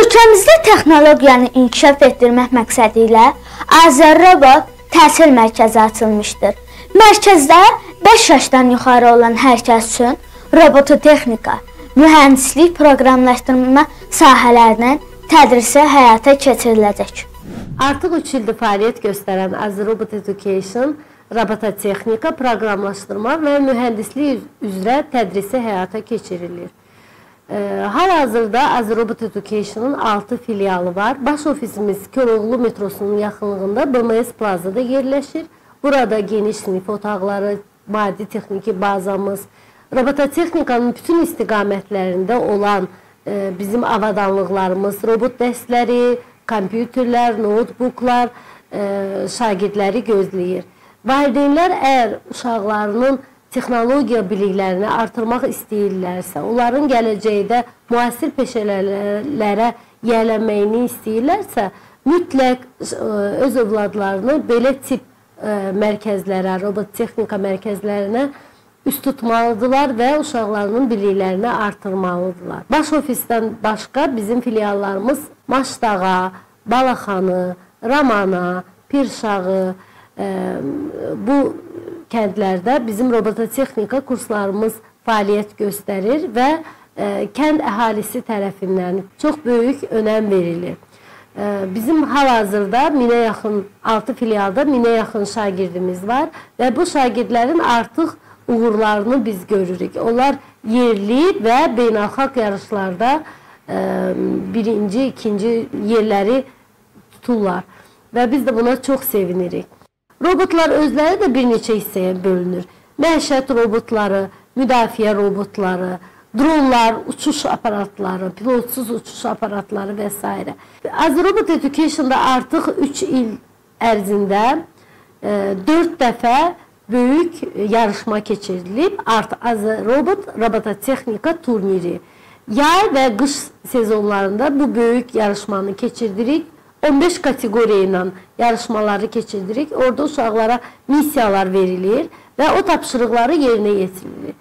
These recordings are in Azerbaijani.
Ölkəmizdə texnologiyanı inkişaf etdirmək məqsədi ilə Azərrobot təhsil mərkəzi açılmışdır. Mərkəzdə 5 yaşdan yuxarı olan hər kəs üçün robototexnika, mühəndislik, proqramlaşdırma sahələrinin tədrisi həyata keçiriləcək. Artıq 3 ildir fəaliyyət göstərən Azrobot Education robototexnika, proqramlaşdırma və mühəndislik üzrə tədrisi həyata keçirilir. Hal-hazırda Azrobot Education'ın 6 filialı var. Baş ofisimiz Köroğlu metrosunun yaxınlığında BMS Plazada yerləşir. Burada geniş sinif otaqları, maddi texniki bazamız, robototexnikanın bütün istiqamətlərində olan e, bizim avadanlıqlarımız, robot dəstləri, kompüterlər, notebooklar e, şagirdləri gözləyir. Valideynlər əgər uşaqlarının texnologiya biliklərini artırmaq istəyirlərsə, onların gələcəkdə müasir peşələrə yiyələnməyini istəyirlərsə, mütləq e, öz övladlarını belə tip e, mərkəzlərə, robot texnika mərkəzlərinə üst tutmalıdırlar və uşaqlarının biliklərini artırmalıdırlar. Baş ofisdən başqa bizim filiallarımız Maşdağa, Balaxanı, Ramana, Pirşağı, e, bu kəndlərdə bizim robototexnika kurslarımız fəaliyyət göstərir və ə, e, kənd əhalisi tərəfindən çox böyük önəm verilir. Ə, e, bizim hal-hazırda 1000-ə yaxın 6 filialda 1000-ə yaxın şagirdimiz var və bu şagirdlərin artıq uğurlarını biz görürük. Onlar yerli və beynəlxalq yarışlarda ə, e, birinci, ikinci yerləri tuturlar və biz də buna çox sevinirik. Robotlar özləri də bir neçə hissəyə bölünür. Məişət robotları, müdafiə robotları, dronlar, uçuş aparatları, pilotsuz uçuş aparatları və s. Azrobot Education-da artıq 3 il ərzində e, 4 dəfə böyük yarışma keçirilib. Art Azrobot robototexnika turniri. Yay və qış sezonlarında bu böyük yarışmanı keçirdirik. 15 kateqoriya ilə yarışmaları keçiririk. Orada uşaqlara missiyalar verilir və o tapşırıqları yerinə yetirilir.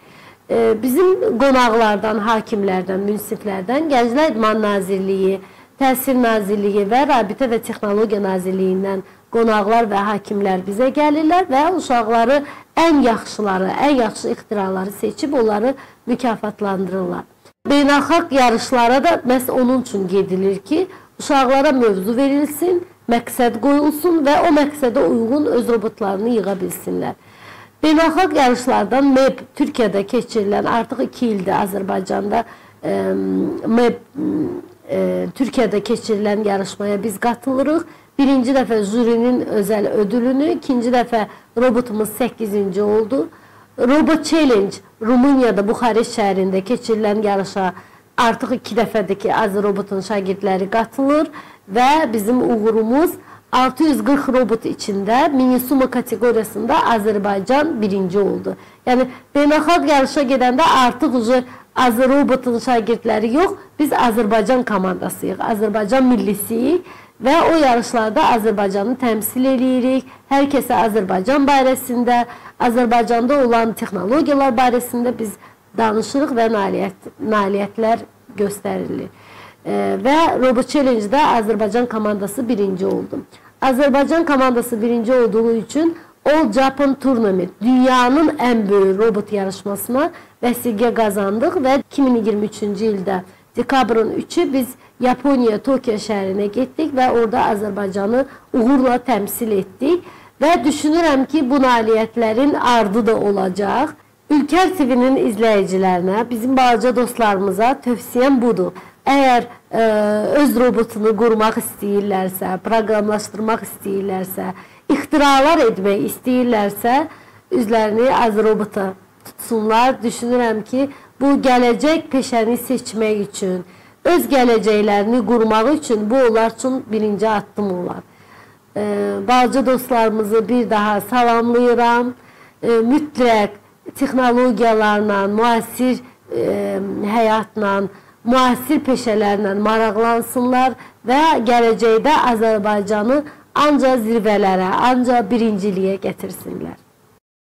Bizim qonaqlardan, hakimlərdən, münsiflərdən Gənclər İdman Nazirliyi, Təhsil Nazirliyi və Rabitə və Texnologiya Nazirliyindən qonaqlar və hakimlər bizə gəlirlər və uşaqları ən yaxşıları, ən yaxşı ixtiraları seçib onları mükafatlandırırlar. Beynəlxalq yarışlara da məhz onun üçün gedilir ki, uşaqlara mövzu verilsin, məqsəd qoyulsun və o məqsədə uyğun öz robotlarını yığa bilsinlər. Beynəlxalq yarışlardan MEB Türkiyədə keçirilən artıq 2 ildir Azərbaycanda e, MEB e, Türkiyədə keçirilən yarışmaya biz qatılırıq. Birinci dəfə jürinin özəl ödülünü, ikinci dəfə robotumuz 8-ci oldu. Robot Challenge Rumuniyada Buxarest şəhərində keçirilən yarışa artıq iki dəfədir ki, Azrobotun şagirdləri qatılır və bizim uğurumuz 640 robot içində mini-suma kateqoriyasında Azərbaycan birinci oldu. Yəni, beynəlxalq yarışa gedəndə artıq ucu Azrobotun şagirdləri yox, biz Azərbaycan komandasıyıq, Azərbaycan millisiyik və o yarışlarda Azərbaycanı təmsil eləyirik. Hər kəsə Azərbaycan barəsində, Azərbaycanda olan texnologiyalar barəsində biz danışırıq və nailiyyət, nailiyyətlər göstərilir. Və Robot Challenge-də Azərbaycan komandası birinci oldu. Azərbaycan komandası birinci olduğu üçün All Japan Tournament dünyanın ən böyük robot yarışmasına vəsiqə qazandıq və 2023-cü ildə dekabrın 3-ü biz Yaponiya, Tokyo şəhərinə getdik və orada Azərbaycanı uğurla təmsil etdik və düşünürəm ki, bu nailiyyətlərin ardı da olacaq. Ülker TV'nin izləyicilərinə, bizim balaca dostlarımıza tövsiyəm budur. Əgər ə, e, öz robotunu qurmaq istəyirlərsə, proqramlaşdırmaq istəyirlərsə, ixtiralar etmək istəyirlərsə, üzlərini az robota tutsunlar. Düşünürəm ki, bu gələcək peşəni seçmək üçün, öz gələcəklərini qurmaq üçün bu onlar üçün birinci addım olar. Ə, e, balaca dostlarımızı bir daha salamlayıram. Ə, e, mütləq texnologiyalarla, müasir e, həyatla, müasir peşələrlə maraqlansınlar və gələcəkdə Azərbaycanı ancaq zirvələrə, ancaq birinciliyə gətirsinlər.